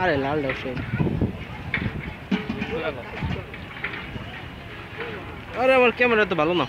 আরে লাল ডাউসে আরে আমার ক্যামেরা তো ভালো না।